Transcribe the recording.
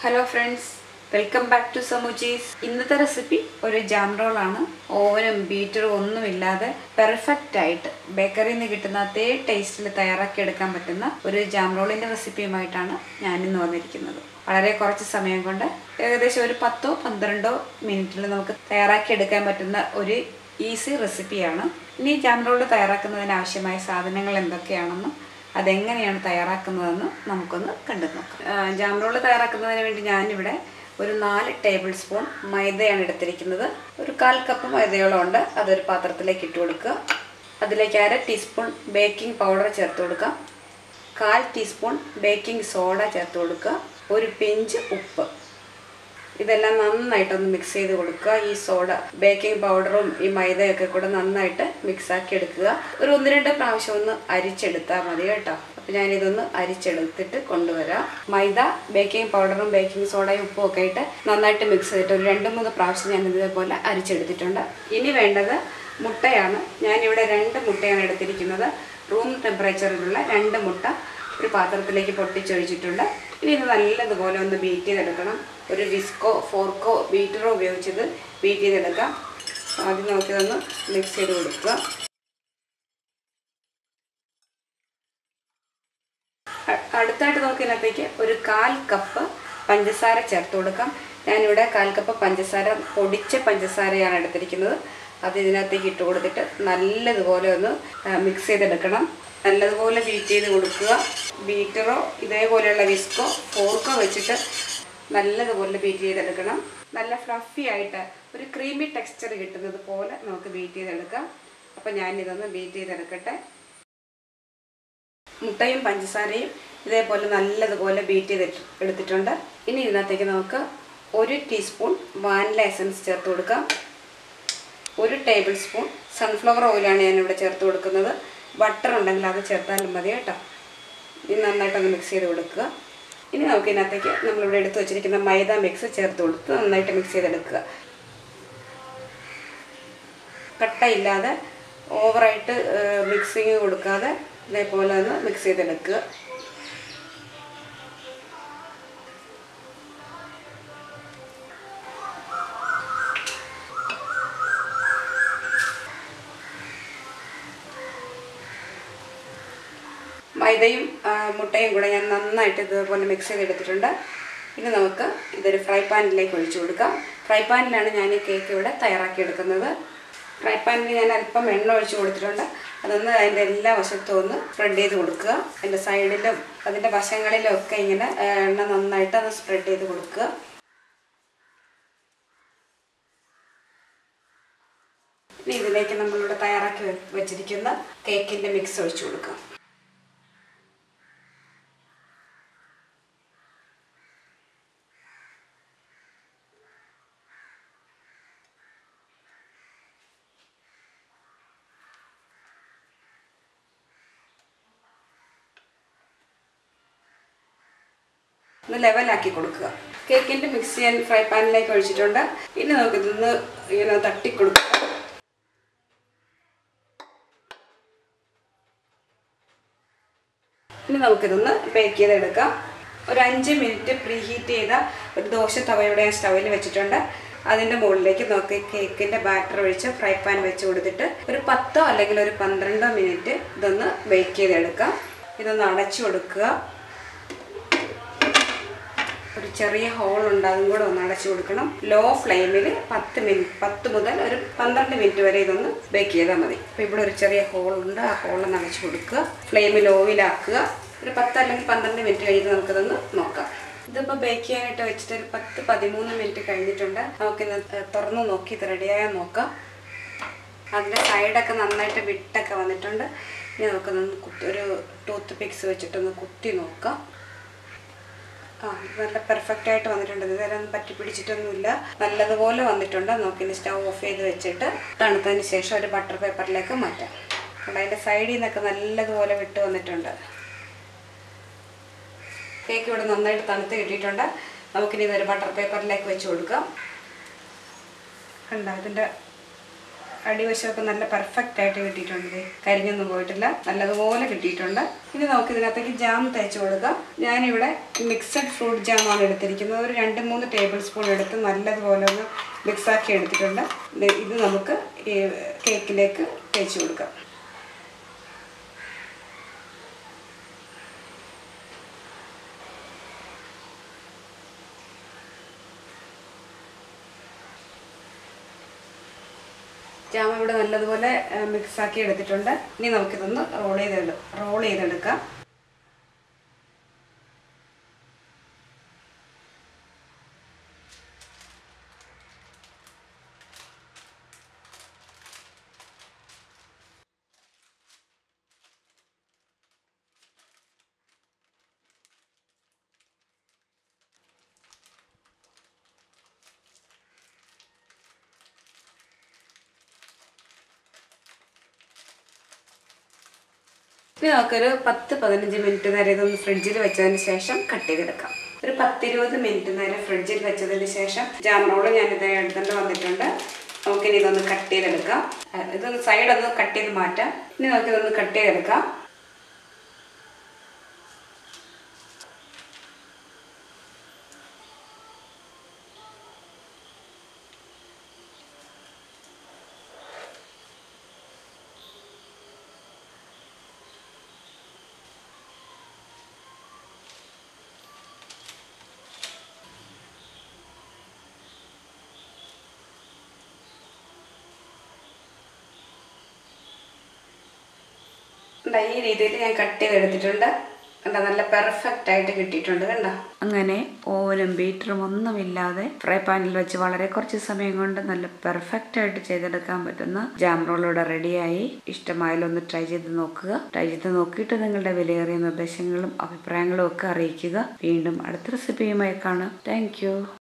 Hello friends welcome back to സമൂച്ചീസ് ഇന്നത്തെ recipe ഒരു jam റോളാണ് ഓവനും ബീറ്ററും ഒന്നുമില്ലാതെ പെർഫെക്റ്റ് ആയിട്ട് ബേക്കറിയിൽ നിന്ന് കിട്ടുന്ന അതേ ടേസ്റ്റിൽ തയ്യാറാക്കി എടുക്കാൻ പറ്റുന്ന ഒരു ജാം റോളിന്റെ റെസിപ്പിയുമായിട്ടാണ് ഞാനിന്ന് വന്നിരിക്കുന്നത്. വളരെ കുറച്ച് സമയം കൊണ്ട് ഏകദേശം ഒരു പത്തോ പന്ത്രണ്ടോ മിനിറ്റിൽ നമുക്ക് തയ്യാറാക്കി എടുക്കാൻ പറ്റുന്ന ഒരു ഈസി റെസിപ്പിയാണ്. ഇനി ജാം റോൾ തയ്യാറാക്കുന്നതിന് ആവശ്യമായ സാധനങ്ങൾ എന്തൊക്കെയാണെന്നും അതെങ്ങനെയാണ് തയ്യാറാക്കുന്നതെന്ന് നമുക്കൊന്ന് കണ്ടു നോക്കാം. ആ, ജാം റോൾ തയ്യാറാക്കുന്നതിന് വേണ്ടി ഞാനിവിടെ ഒരു നാല് ടേബിൾ സ്പൂൺ മൈദയാണ് എടുത്തിരിക്കുന്നത്. ഒരു കാൽ കപ്പ് മൈദയോളം ഉണ്ട്. അതൊരു പാത്രത്തിലേക്ക് ഇട്ട് കൊടുക്കുക. അതിലേക്ക് അര ടീസ്പൂൺ ബേക്കിംഗ് പൗഡർ ചേർത്ത് കൊടുക്കുക. കാൽ ടീസ്പൂൺ ബേക്കിംഗ് സോഡ ചേർത്ത് കൊടുക്കുക. ഒരു പിഞ്ച് ഉപ്പ്. ഇതെല്ലാം നന്നായിട്ടൊന്ന് മിക്സ് ചെയ്ത് കൊടുക്കുക. ഈ സോഡ ബേക്കിംഗ് പൗഡറും ഈ മൈദയൊക്കെ കൂടെ നന്നായിട്ട് മിക്സ് ആക്കി എടുക്കുക. ഒരു ഒന്ന് രണ്ട് പ്രാവശ്യം ഒന്ന് അരിച്ചെടുത്താൽ മതി കേട്ടോ. അപ്പം ഞാനിതൊന്ന് അരിച്ചെടുത്തിട്ട് കൊണ്ടുവരാം. മൈദ ബേക്കിംഗ് പൗഡറും ബേക്കിംഗ് സോഡയും ഉപ്പും ഒക്കെ ആയിട്ട് നന്നായിട്ട് മിക്സ് ചെയ്തിട്ട് ഒരു രണ്ട് മൂന്ന് പ്രാവശ്യം ഞാൻ ഇതേപോലെ അരിച്ചെടുത്തിട്ടുണ്ട്. ഇനി വേണ്ടത് മുട്ടയാണ്. ഞാനിവിടെ രണ്ട് മുട്ടയാണ് എടുത്തിരിക്കുന്നത്. റൂം ടെമ്പറേച്ചറിലുള്ള രണ്ട് മുട്ട ഒരു പാത്രത്തിലേക്ക് പൊട്ടിച്ചൊഴിച്ചിട്ടുണ്ട്. ഇനി ഇത് നല്ലതുപോലെ ഒന്ന് ബീറ്റ് ചെയ്തെടുക്കണം. ഒരു വിസ്കോ ഫോർക്കോ ബീറ്ററോ ഉപയോഗിച്ചത് ബീറ്റ് ചെയ്തെടുക്കാം. ആദ്യം നമുക്കിതൊന്ന് മിക്സ് ചെയ്ത് കൊടുക്കുക. അടുത്തായിട്ട് നമുക്ക് ഇതിനകത്തേക്ക് ഒരു കാൽ കപ്പ് പഞ്ചസാര ചേർത്ത് കൊടുക്കാം. ഞാനിവിടെ കാൽ കപ്പ് പഞ്ചസാര പൊടിച്ച പഞ്ചസാരയാണ് എടുത്തിരിക്കുന്നത്. അത് ഇതിനകത്തേക്ക് ഇട്ട് കൊടുത്തിട്ട് നല്ലതുപോലെ ഒന്ന് മിക്സ് ചെയ്തെടുക്കണം. നല്ലതുപോലെ ബീറ്റ് ചെയ്ത് കൊടുക്കുക. ബീറ്ററോ ഇതേപോലെയുള്ള വിസ്കോ ഫോർക്കോ വെച്ചിട്ട് നല്ലതുപോലെ ബീറ്റ് ചെയ്തെടുക്കണം. നല്ല ഫ്ലഫി ആയിട്ട് ഒരു ക്രീമി ടെക്സ്ചർ കിട്ടുന്നത് പോലെ നമുക്ക് ബീറ്റ് ചെയ്തെടുക്കാം. അപ്പം ഞാനിതൊന്ന് ബീറ്റ് ചെയ്തെടുക്കട്ടെ. മുട്ടയും പഞ്ചസാരയും ഇതേപോലെ നല്ലതുപോലെ ബീറ്റ് ചെയ്ത് എടുത്തിട്ടുണ്ട്. ഇനി ഇതിനകത്തേക്ക് നമുക്ക് ഒരു ടീസ്പൂൺ വാനില എസൻസ് ചേർത്ത് കൊടുക്കാം. ഒരു ടേബിൾ സ്പൂൺ സൺഫ്ലവർ ഓയിലാണ് ഞാനിവിടെ ചേർത്ത് കൊടുക്കുന്നത്. ബട്ടർ ഉണ്ടെങ്കിൽ അത് ചേർത്താലും മതി കേട്ടോ. ഇനി നന്നായിട്ടൊന്ന് മിക്സ് ചെയ്ത് കൊടുക്കുക. ഇനി നമുക്ക് ഇതിനകത്തേക്ക് നമ്മളിവിടെ എടുത്ത് വെച്ചിരിക്കുന്ന മൈദ മിക്സ് ചേർത്ത് കൊടുത്ത് നന്നായിട്ട് മിക്സ് ചെയ്തെടുക്കുക. കട്ടയില്ലാതെ ഓവറായിട്ട് മിക്സിങ് കൊടുക്കാതെ ഇതേപോലെ ഒന്ന് മിക്സ് ചെയ്തെടുക്കുക. മൈദയും മുട്ടയും കൂടെ ഞാൻ നന്നായിട്ട് ഇതുപോലെ മിക്സ് ചെയ്തെടുത്തിട്ടുണ്ട്. ഇനി നമുക്ക് ഇതൊരു ഫ്രൈ പാനിലേക്ക് ഒഴിച്ചു കൊടുക്കാം. ഫ്രൈ പാനിലാണ് ഞാൻ ഈ കേക്ക് ഇവിടെ തയ്യാറാക്കി എടുക്കുന്നത് ഫ്രൈ പാനിൽ ഞാൻ അല്പം എണ്ണ ഒഴിച്ച് കൊടുത്തിട്ടുണ്ട്. അതൊന്ന് അതിന്റെ എല്ലാ വശത്തും ഒന്ന് സ്പ്രെഡ് ചെയ്ത് കൊടുക്കുക. അതിന്റെ സൈഡിലും അതിന്റെ വശങ്ങളിലും ഒക്കെ ഇങ്ങനെ എണ്ണ നന്നായിട്ട് അത് സ്പ്രെഡ് ചെയ്ത് കൊടുക്കുക. ഇനി ഇതിലേക്ക് നമ്മളിവിടെ തയ്യാറാക്കി വെച്ചിരിക്കുന്ന കേക്കിന്റെ മിക്സ് ഒഴിച്ചു കൊടുക്കാം. ഒന്ന് ലെവലാക്കി കൊടുക്കുക. കേക്കിന്റെ മിക്സ് ഞാൻ ഫ്രൈ പാനിലേക്ക് ഒഴിച്ചിട്ടുണ്ട്. ഇനി നമുക്ക് ഇതൊന്ന് ഇങ്ങനെ തട്ടിക്കൊടുക്കുക ഇനി നമുക്കിതൊന്ന് ബേക്ക് ചെയ്തെടുക്കാം. ഒരു അഞ്ച് മിനിറ്റ് പ്രീ ഹീറ്റ് ചെയ്ത ഒരു ദോശ തവയുടെ ഞാൻ സ്റ്റൗവിൽ വെച്ചിട്ടുണ്ട്. അതിന്റെ മുകളിലേക്ക് നോക്കി കേക്കിന്റെ ബാറ്റർ ഒഴിച്ച് ഫ്രൈ പാൻ വെച്ച് കൊടുത്തിട്ട് ഒരു പത്തോ അല്ലെങ്കിൽ ഒരു പന്ത്രണ്ടോ മിനിറ്റ് ഇതൊന്ന് ബേക്ക് ചെയ്തെടുക്കാം. ഇതൊന്ന് അടച്ചു കൊടുക്കുക. ഒരു ചെറിയ ഹോൾ ഉണ്ട് അതും കൂടെ ഒന്ന് അടച്ചു കൊടുക്കണം. ലോ ഫ്ലെയിമിൽ പത്ത് മിനിറ്റ് പത്ത് മുതൽ ഒരു പന്ത്രണ്ട് മിനിറ്റ് വരെ ഇതൊന്ന് ബേക്ക് ചെയ്താൽ മതി. അപ്പോൾ ഇവിടെ ഒരു ചെറിയ ഹോൾ ഉണ്ട് ആ ഹോളൊന്ന് അടച്ചു കൊടുക്കുക. ഫ്ലെയിം ലോയിലാക്കുക ഒരു പത്ത് അല്ലെങ്കിൽ പന്ത്രണ്ട് മിനിറ്റ് കഴിഞ്ഞിട്ട് നമുക്കിതൊന്ന് നോക്കാം. ഇതിപ്പോൾ ബേക്ക് ചെയ്യാനായിട്ട് വെച്ചിട്ട് ഒരു പത്ത് പതിമൂന്ന് മിനിറ്റ് കഴിഞ്ഞിട്ടുണ്ട്. നമുക്കിന്ന് തുറന്ന് നോക്കി ഇത് റെഡിയായാൽ നോക്കാം. അതിന്റെ സൈഡൊക്കെ നന്നായിട്ട് വിട്ടൊക്കെ വന്നിട്ടുണ്ട്. ഇനി നമുക്കൊന്ന് കുത്തി ഒരു ടൂത്ത് പിക്സ് വെച്ചിട്ടൊന്ന് കുത്തി നോക്കാം. നല്ല പെർഫെക്റ്റ് ആയിട്ട് വന്നിട്ടുണ്ട്. ഇതുവരെ ഒന്നും പറ്റി പിടിച്ചിട്ടൊന്നുമില്ല. നല്ലതുപോലെ വന്നിട്ടുണ്ട്. നോക്കിന് സ്റ്റൗ ഓഫ് ചെയ്ത് വെച്ചിട്ട് തണുത്തതിന് ശേഷം ഒരു ബട്ടർ പേപ്പറിലേക്ക് മാറ്റാം. അപ്പോൾ അതിന്റെ സൈഡിൽ നിന്നൊക്കെ നല്ലതുപോലെ വിട്ട് വന്നിട്ടുണ്ട്. കേക്ക് ഇവിടെ നന്നായിട്ട് തണുത്ത് കിട്ടിയിട്ടുണ്ട്. നമുക്കിനി ഇതൊരു ബട്ടർ പേപ്പറിലേക്ക് വെച്ച് കൊടുക്കാം. കണ്ട ഇതിന്റെ അടിവശമൊക്കെ നല്ല പെർഫെക്റ്റ് ആയിട്ട് കിട്ടിയിട്ടുണ്ട്. കരിഞ്ഞൊന്നും പോയിട്ടില്ല. നല്ലതുപോലെ കിട്ടിയിട്ടുണ്ട്. ഇനി നമുക്ക് ഇതിനകത്തേക്ക് ജാം തേച്ച് കൊടുക്കാം. ഞാനിവിടെ മിക്സഡ് ഫ്രൂട്ട് ജാമാണ് എടുത്തിരിക്കുന്നത്. ഒരു രണ്ട് മൂന്ന് ടേബിൾ സ്പൂൺ എടുത്ത് നല്ലതുപോലെ ഒന്ന് മിക്സാക്കി എടുത്തിട്ടുണ്ട്. ഇത് നമുക്ക് കേക്കിലേക്ക് തേച്ച് കൊടുക്കാം. ജാം ഇവിടെ നല്ലതുപോലെ മിക്സാക്കി എടുത്തിട്ടുണ്ട്. ഇനി നമുക്കിതൊന്ന് റോൾ ചെയ്ത് റോൾ ചെയ്തെടുക്കാം. ഇനി നമുക്കൊരു പത്ത് പതിനഞ്ച് മിനിറ്റ് നേരം ഇതൊന്ന് ഫ്രിഡ്ജിൽ വെച്ചതിന് ശേഷം കട്ട് ചെയ്തെടുക്കാം. ഒരു പത്തിരുപത് മിനിറ്റ് നേരം ഫ്രിഡ്ജിൽ വെച്ചതിന് ശേഷം ജാം റോൾ ഞാൻ ഇത് എടുത്തുകൊണ്ട് വന്നിട്ടുണ്ട്. നമുക്കിനി ഇതൊന്ന് കട്ട് ചെയ്തെടുക്കാം. ഇതൊന്ന് സൈഡൊന്ന് കട്ട് ചെയ്ത് മാറ്റാം. ഇനി നമുക്കിതൊന്ന് കട്ട് ചെയ്തെടുക്കാം. കണ്ടോ ഈ രീതിയിൽ ഞാൻ കട്ട് ചെയ്തെടുത്തിട്ടുണ്ട്. കണ്ടോ നല്ല പെർഫെക്റ്റ് ആയിട്ട് കിട്ടിയിട്ടുണ്ട് കണ്ട. അങ്ങനെ ഓവനും ബീറ്ററും ഒന്നുമില്ലാതെ ഫ്രൈ പാനിൽ വെച്ച് വളരെ കുറച്ച് സമയം കൊണ്ട് നല്ല പെർഫെക്റ്റ് ആയിട്ട് ചെയ്തെടുക്കാൻ പറ്റുന്ന ജാം റോളോടെ റെഡിയായി ഇഷ്ടമായാലും ഒന്ന് ട്രൈ ചെയ്ത് നോക്കുക. ട്രൈ ചെയ്ത് നോക്കിയിട്ട് നിങ്ങളുടെ വിലയേറിയ നിർദ്ദേശങ്ങളും അഭിപ്രായങ്ങളും ഒക്കെ അറിയിക്കുക. വീണ്ടും അടുത്ത റെസിപ്പിയുമായി കാണാം. താങ്ക്